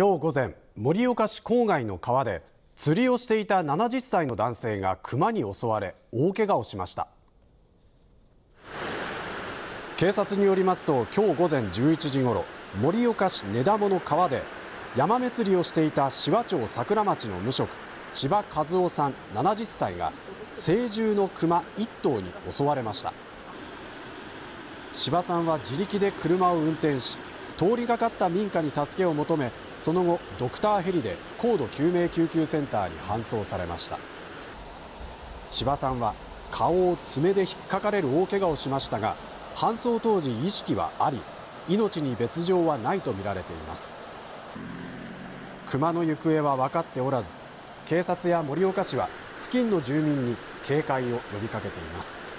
今日午前盛岡市郊外の川で釣りをしていた70歳の男性が熊に襲われ大怪我をしました。警察によりますと今日午前11時ごろ盛岡市根田の川でヤマメ釣りをしていた紫波町桜町の無職千葉和夫さん70歳が成獣の熊1頭に襲われました。千葉さんは自力で車を運転し通りがかった民家に助けを求めその後ドクターヘリで高度救命救急センターに搬送されました。千葉さんは顔を爪で引っかかれる大怪我をしましたが搬送当時意識はあり命に別状はないとみられています。熊の行方は分かっておらず警察や盛岡市は付近の住民に警戒を呼びかけています。